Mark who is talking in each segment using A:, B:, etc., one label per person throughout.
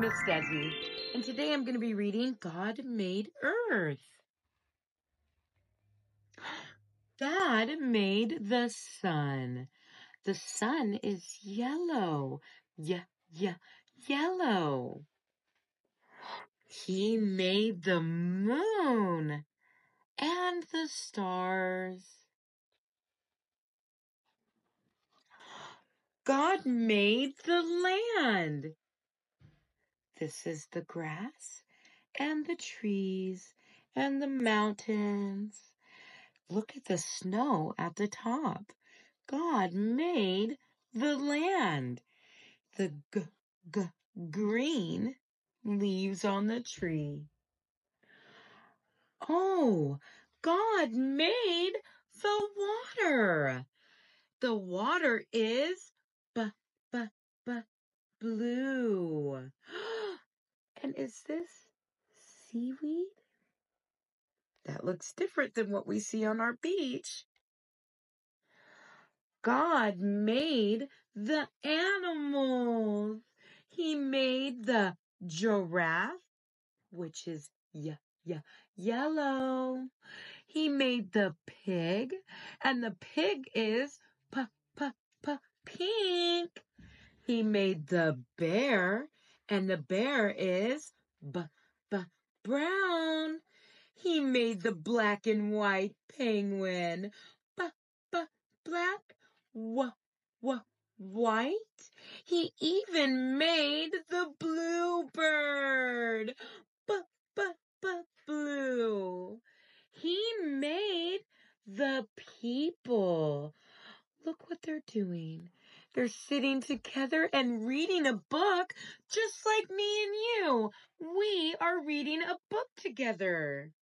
A: Miss Desi, and today I'm going to be reading God Made Earth. God made the sun. The sun is yellow. Yeah, yeah, yellow. He made the moon and the stars. God made the land. This is the grass and the trees and the mountains. Look at the snow at the top. God made the land. The g- g- green leaves on the tree. Oh, God made the water. The water is b b b blue. And is this seaweed? That looks different than what we see on our beach. God made the animals. He made the giraffe, which is yeah, yeah, yellow. He made the pig, and the pig is p p p pink. He made the bear, and the bear is b b brown. He made the black and white penguin, b b black w w white. He even made the bluebird, b b b blue. He made the people. Look what they're doing. They're sitting together and reading a book just like me and you. We are reading a book together.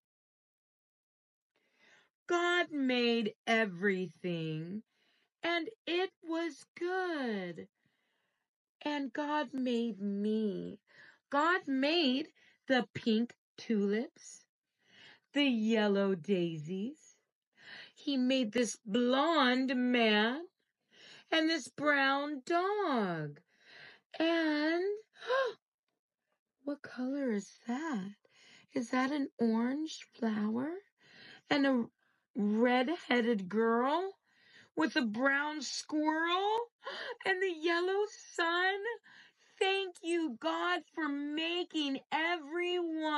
A: God made everything and it was good. And God made me. God made the pink tulips, the yellow daisies. He made this blonde man and this brown dog. And what color is that? Is that an orange flower? And a red-headed girl with a brown squirrel and the yellow sun? Thank you, God, for making everyone.